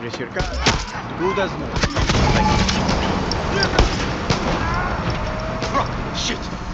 There's your car. Who does not? Rock! Shit!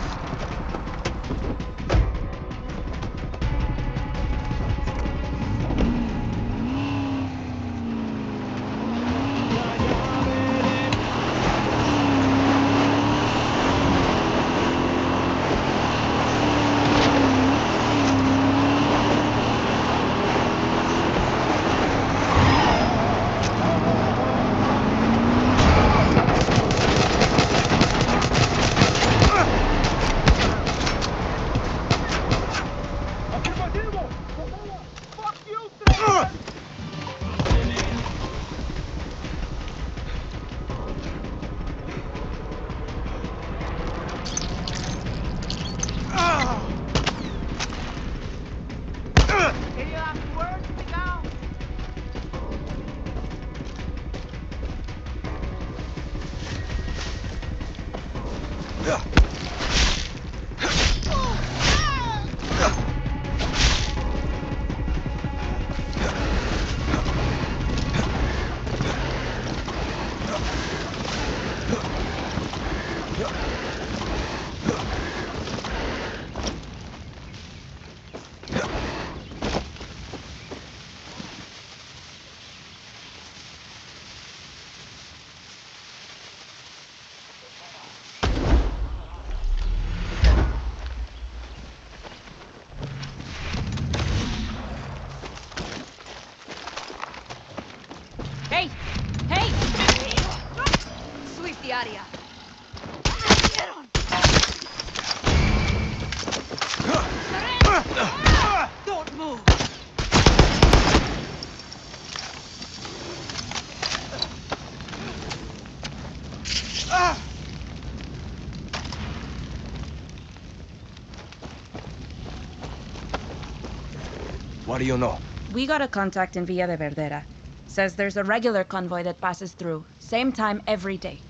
What do you know? We got a contact in Villa de Verdera. Says there's a regular convoy that passes through. Same time every day.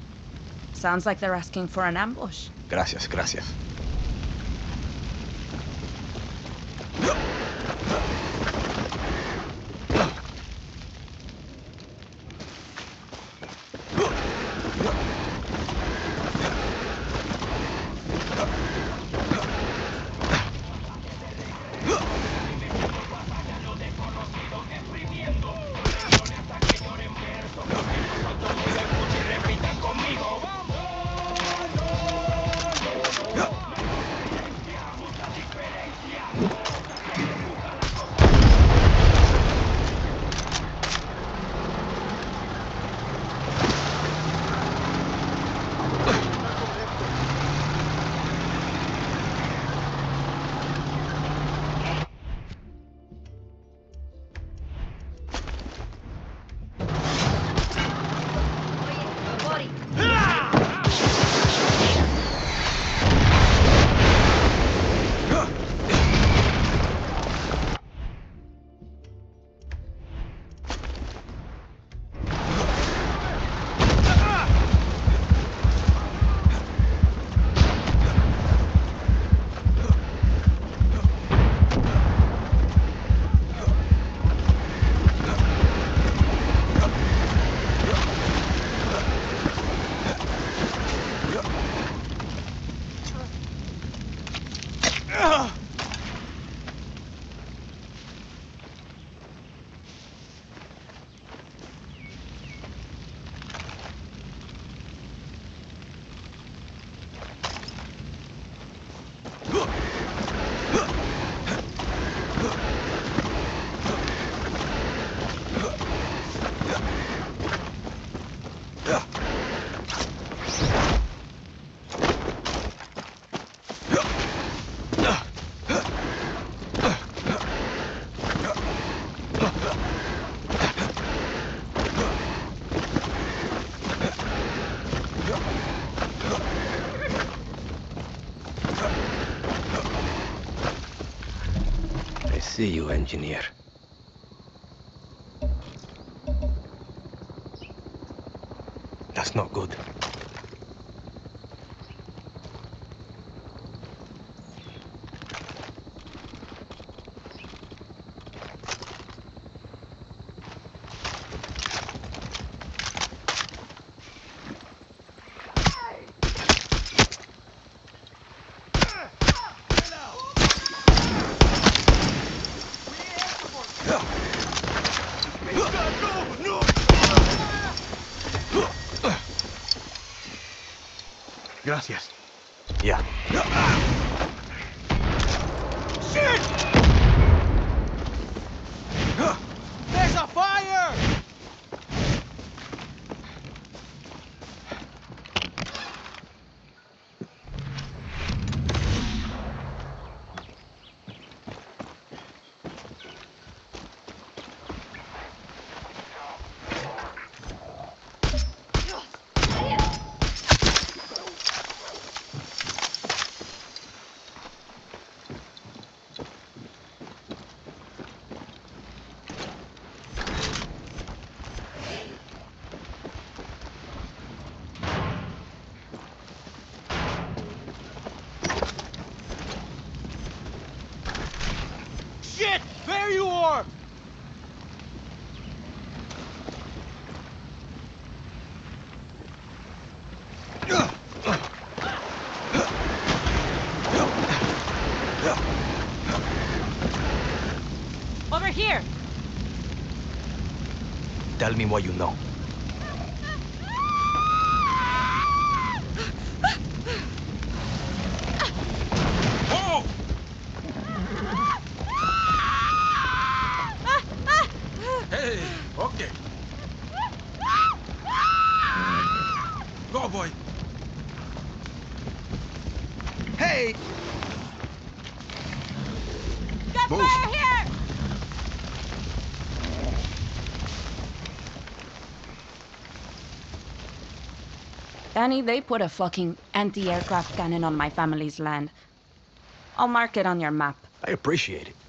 Sounds like they're asking for an ambush. Gracias, gracias. See you, engineer. That's not good. Gracias. Yeah. There's a fire! Shit! There you are! Over here! Tell me what you know. Whoa! Hey, okay. Go, boy. Hey! Got Move. fire here! Danny, they put a fucking anti-aircraft cannon on my family's land. I'll mark it on your map. I appreciate it.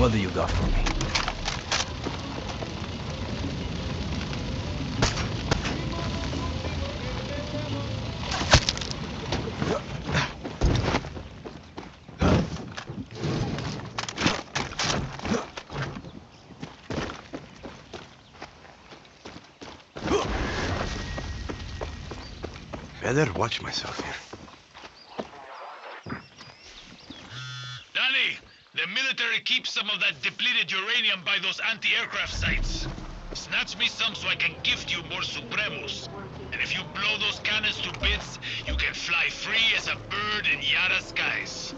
What do you got for me? Better watch myself here. Danny, the keeps some of that depleted uranium by those anti-aircraft sites. Snatch me some so I can gift you more Supremos. And if you blow those cannons to bits, you can fly free as a bird in Yara skies.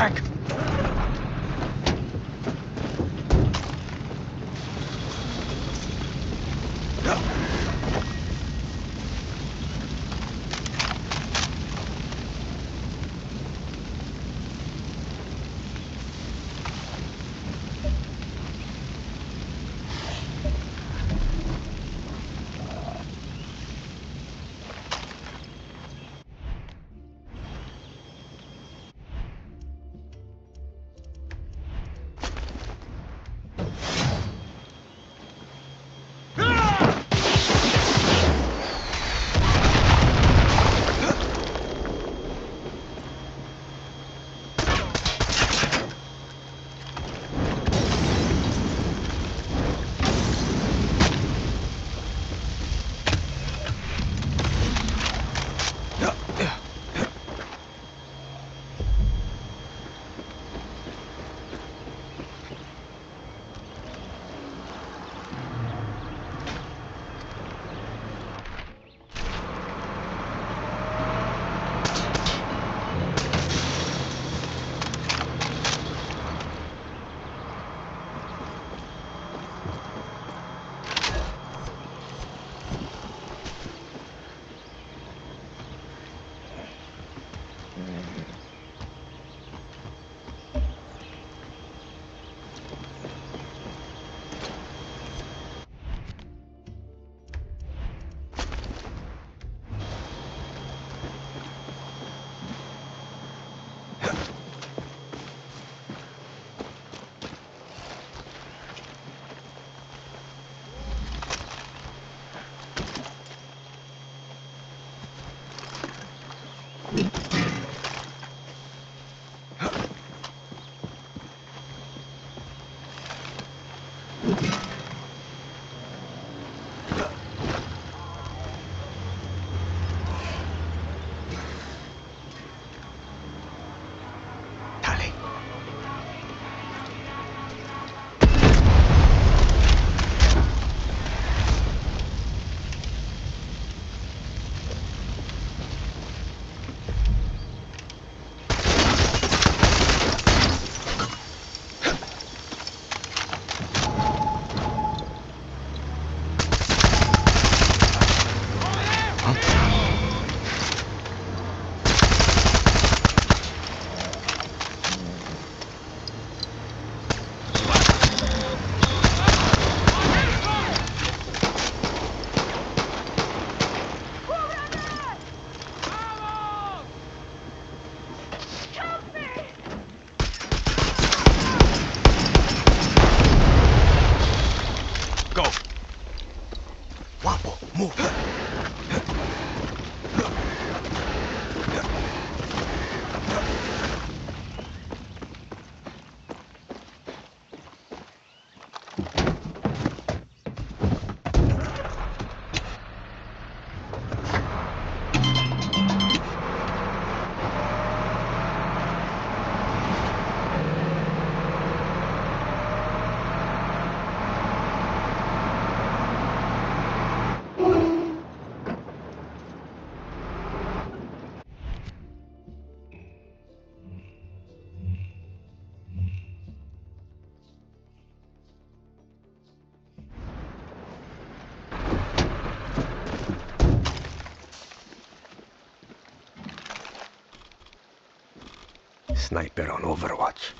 Shit! Sniper on Overwatch.